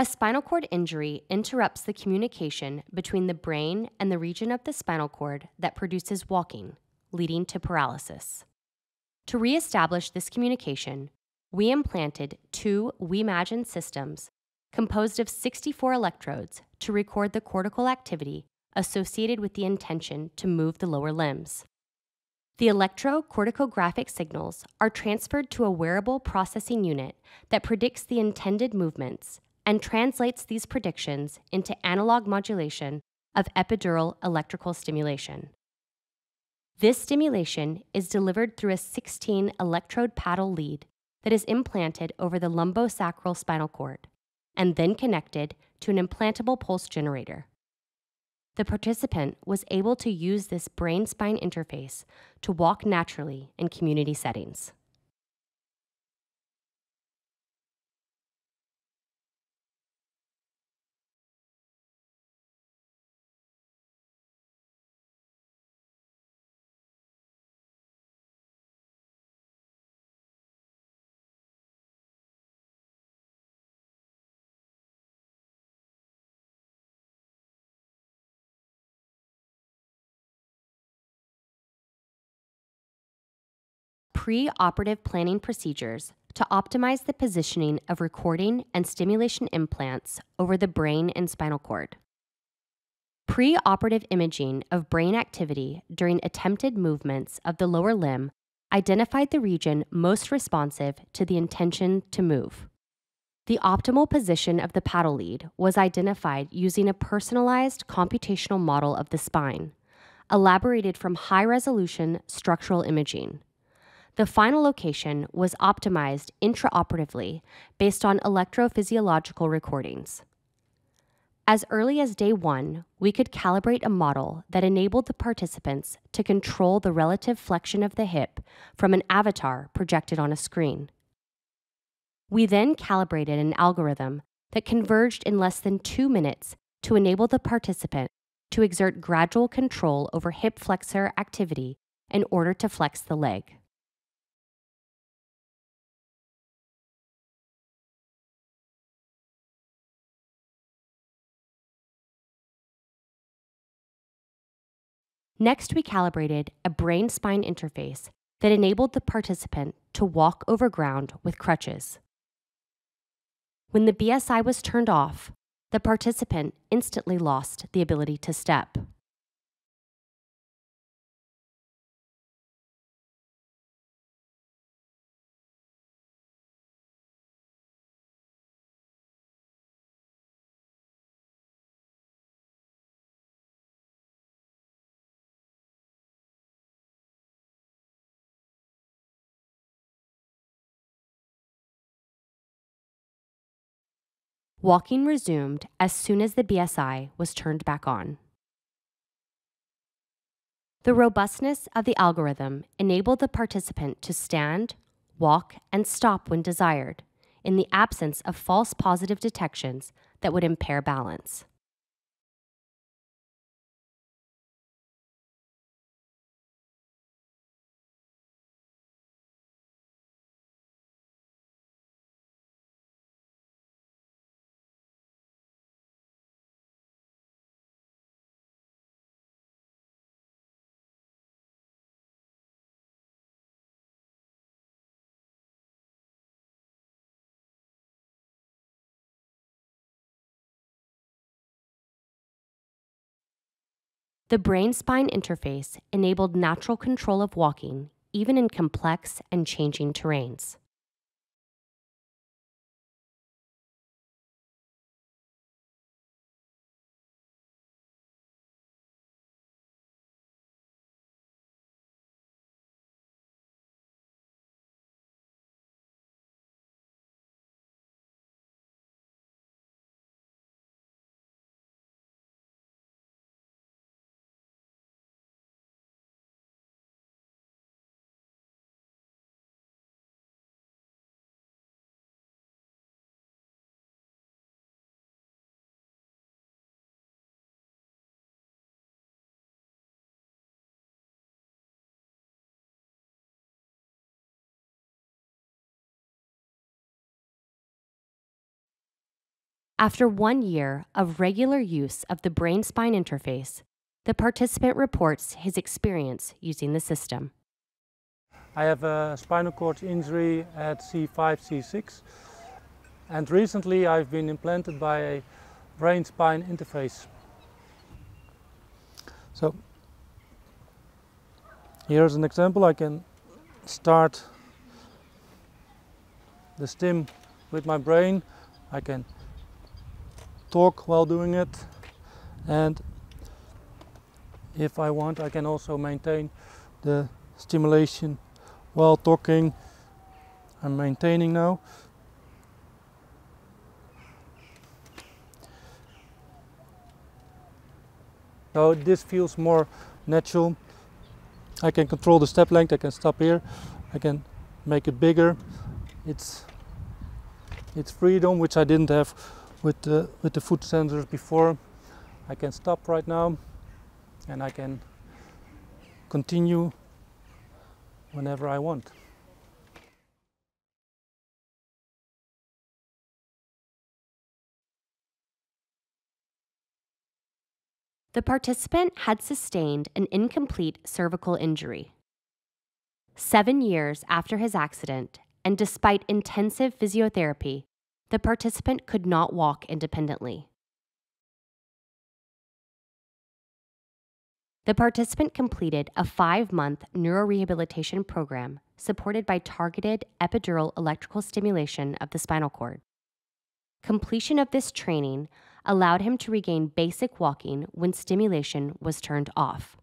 A spinal cord injury interrupts the communication between the brain and the region of the spinal cord that produces walking, leading to paralysis. To reestablish this communication, we implanted two WIMAGINE systems composed of 64 electrodes to record the cortical activity associated with the intention to move the lower limbs. The electrocorticographic signals are transferred to a wearable processing unit that predicts the intended movements and translates these predictions into analog modulation of epidural electrical stimulation. This stimulation is delivered through a 16 electrode paddle lead that is implanted over the lumbosacral spinal cord and then connected to an implantable pulse generator. The participant was able to use this brain spine interface to walk naturally in community settings. Pre-operative planning procedures to optimize the positioning of recording and stimulation implants over the brain and spinal cord. Pre-operative imaging of brain activity during attempted movements of the lower limb identified the region most responsive to the intention to move. The optimal position of the paddle lead was identified using a personalized computational model of the spine, elaborated from high resolution structural imaging. The final location was optimized intraoperatively based on electrophysiological recordings. As early as day one, we could calibrate a model that enabled the participants to control the relative flexion of the hip from an avatar projected on a screen. We then calibrated an algorithm that converged in less than two minutes to enable the participant to exert gradual control over hip flexor activity in order to flex the leg. Next, we calibrated a brain spine interface that enabled the participant to walk over ground with crutches. When the BSI was turned off, the participant instantly lost the ability to step. Walking resumed as soon as the BSI was turned back on. The robustness of the algorithm enabled the participant to stand, walk, and stop when desired, in the absence of false positive detections that would impair balance. The brain spine interface enabled natural control of walking, even in complex and changing terrains. After one year of regular use of the brain spine interface, the participant reports his experience using the system. I have a spinal cord injury at C5, C6 and recently I've been implanted by a brain spine interface. So here's an example I can start the stim with my brain I can talk while doing it. And if I want I can also maintain the stimulation while talking. I'm maintaining now. So this feels more natural. I can control the step length. I can stop here. I can make it bigger. It's it's freedom which I didn't have with the with the foot sensors before I can stop right now and I can continue whenever I want. The participant had sustained an incomplete cervical injury. Seven years after his accident, and despite intensive physiotherapy, the participant could not walk independently. The participant completed a five month neurorehabilitation program supported by targeted epidural electrical stimulation of the spinal cord. Completion of this training allowed him to regain basic walking when stimulation was turned off.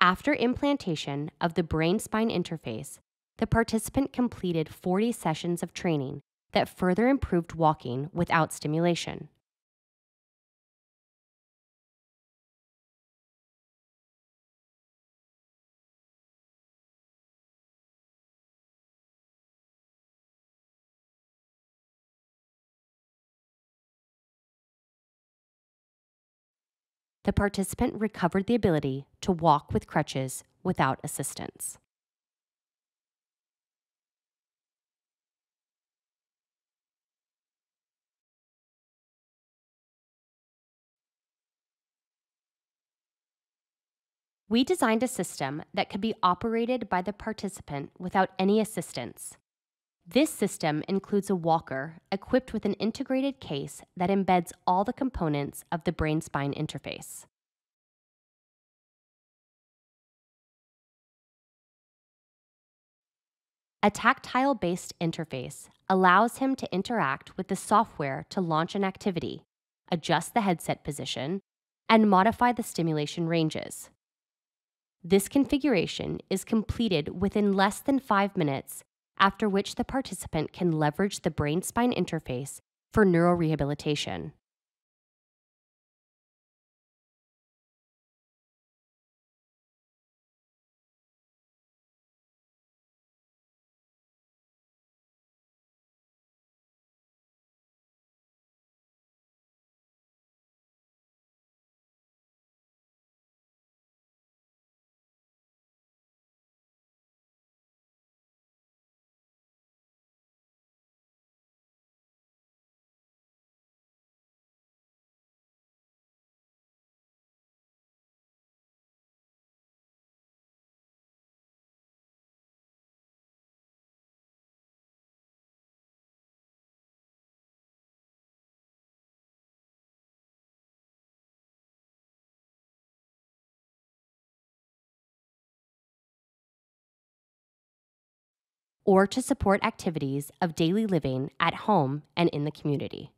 After implantation of the brain spine interface, the participant completed 40 sessions of training that further improved walking without stimulation. The participant recovered the ability to walk with crutches without assistance. We designed a system that could be operated by the participant without any assistance. This system includes a walker equipped with an integrated case that embeds all the components of the brain spine interface. A tactile based interface allows him to interact with the software to launch an activity, adjust the headset position, and modify the stimulation ranges. This configuration is completed within less than five minutes, after which the participant can leverage the brain spine interface for neurorehabilitation. Or to support activities of daily living at home and in the community.